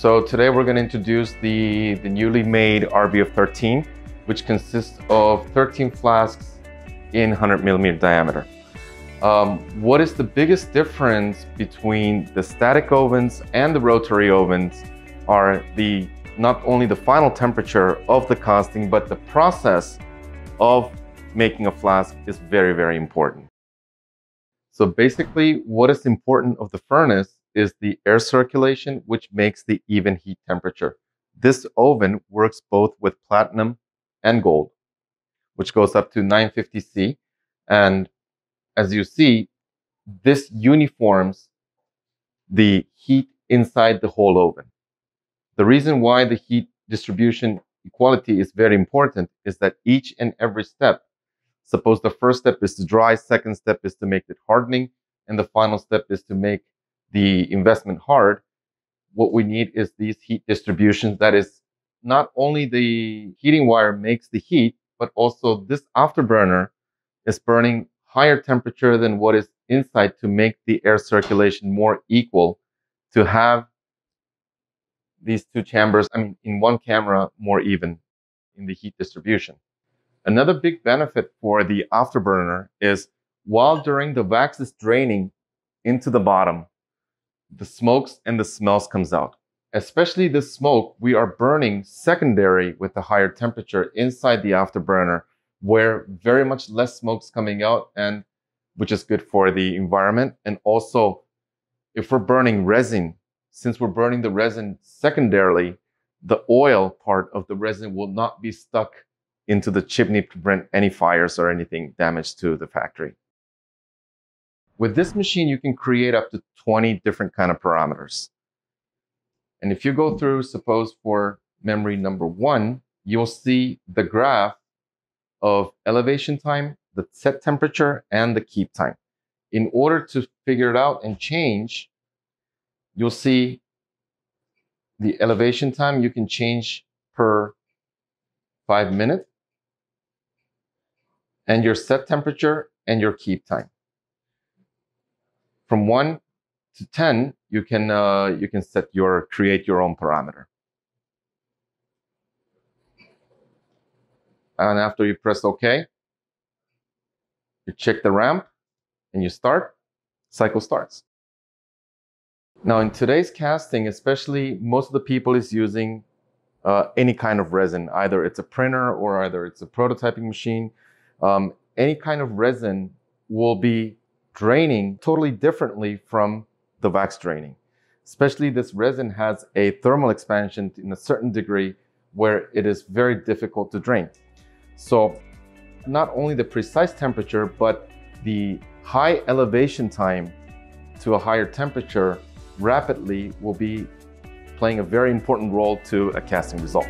So today we're going to introduce the, the newly made RBF 13, which consists of 13 flasks in 100 millimeter diameter. Um, what is the biggest difference between the static ovens and the rotary ovens are the not only the final temperature of the casting, but the process of making a flask is very, very important. So basically what is important of the furnace is the air circulation, which makes the even heat temperature. This oven works both with platinum and gold, which goes up to 950 C. And as you see, this uniforms the heat inside the whole oven. The reason why the heat distribution equality is very important is that each and every step, suppose the first step is to dry, second step is to make it hardening, and the final step is to make the investment hard, what we need is these heat distributions. That is not only the heating wire makes the heat, but also this afterburner is burning higher temperature than what is inside to make the air circulation more equal to have these two chambers, I mean, in one camera, more even in the heat distribution. Another big benefit for the afterburner is while during the wax is draining into the bottom, the smokes and the smells comes out. Especially the smoke, we are burning secondary with the higher temperature inside the afterburner where very much less smoke's coming out and which is good for the environment. And also if we're burning resin, since we're burning the resin secondarily, the oil part of the resin will not be stuck into the chimney to prevent any fires or anything damage to the factory. With this machine, you can create up to 20 different kind of parameters. And if you go through, suppose for memory number one, you'll see the graph of elevation time, the set temperature, and the keep time. In order to figure it out and change, you'll see the elevation time you can change per five minutes, and your set temperature and your keep time from one to 10, you can, uh, you can set your, create your own parameter. And after you press OK, you check the ramp and you start, cycle starts. Now in today's casting, especially most of the people is using uh, any kind of resin. Either it's a printer or either it's a prototyping machine. Um, any kind of resin will be draining totally differently from the wax draining. Especially this resin has a thermal expansion in a certain degree where it is very difficult to drain. So not only the precise temperature, but the high elevation time to a higher temperature rapidly will be playing a very important role to a casting result.